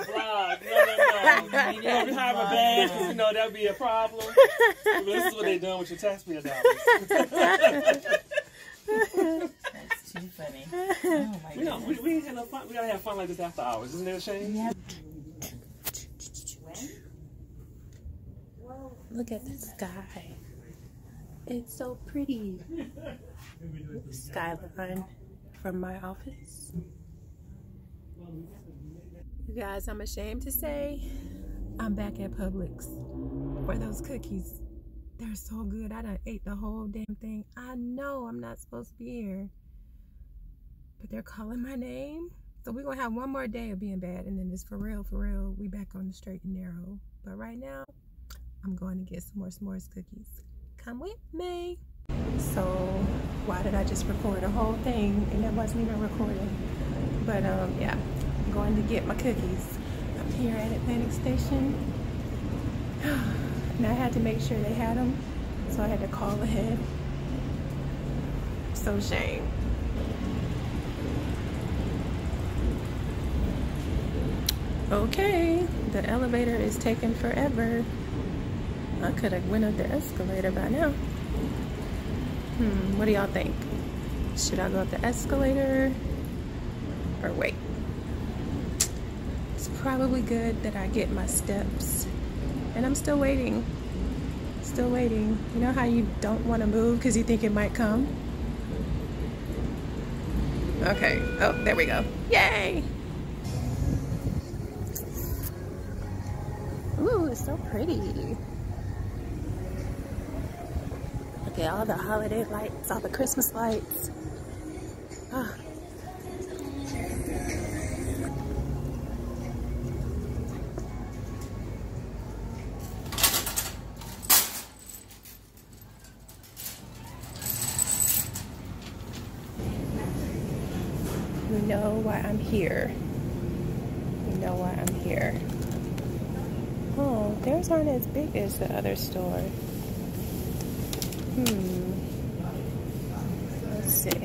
a vlog. No, no, no. You know, behind my back, 'cause, you know, that'd be a problem. But this is what they're doing with your taxpayer dollars. That's too funny. Oh my You know, goodness. we, we ain't had no fun. We gotta have fun like this after hours. Isn't that a shame? Look at the sky. It's so pretty. Skyline from my office. You guys, I'm ashamed to say I'm back at Publix for those cookies. They're so good. I done ate the whole damn thing. I know I'm not supposed to be here. But they're calling my name. So we're gonna have one more day of being bad and then it's for real, for real. We back on the straight and narrow. But right now, I'm going to get some more s'mores cookies. Come with me. So why did I just record a whole thing and it wasn't even recording? But um yeah, going to get my cookies. I'm here at Atlantic Station. And I had to make sure they had them. So I had to call ahead. So shame. Okay, the elevator is taking forever. I could have went up the escalator by now. Hmm, what do y'all think? Should I go up the escalator probably good that I get my steps. And I'm still waiting. Still waiting. You know how you don't want to move because you think it might come? Okay. Oh, there we go. Yay! Ooh, it's so pretty. Look at all the holiday lights, all the Christmas lights. Ah. You know why I'm here. You know why I'm here. Oh, theirs aren't as big as the other store. Hmm. Let's see.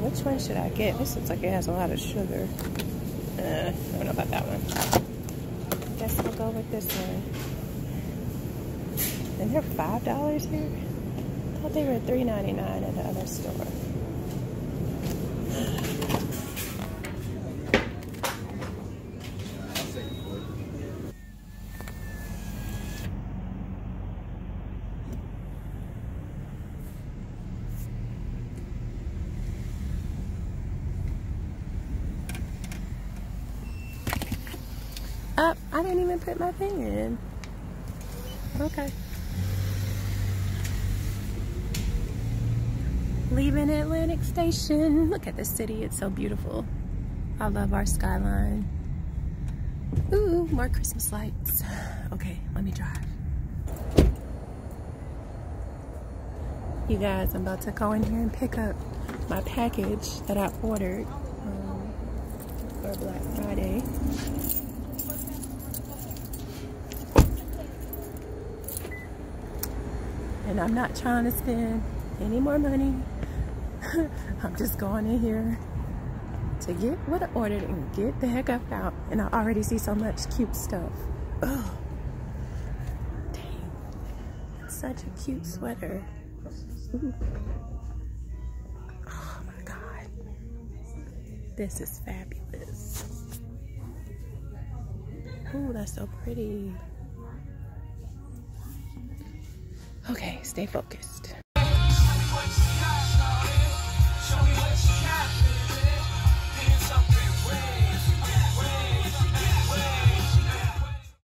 Which one should I get? This looks like it has a lot of sugar. Uh, I don't know about that one. Guess I'll go with this one. And they're five dollars here. I thought they were three ninety nine at the other store. Up, I didn't even put my thing in. Okay. Leaving Atlantic Station. Look at the city, it's so beautiful. I love our skyline. Ooh, more Christmas lights. Okay, let me drive. You guys, I'm about to go in here and pick up my package that I ordered um, for Black Friday. And I'm not trying to spend any more money. I'm just going in here to get what I ordered and get the heck up out. And I already see so much cute stuff. Oh, dang. Such a cute sweater. Ooh. Oh my God. This is fabulous. Ooh, that's so pretty. Okay, stay focused.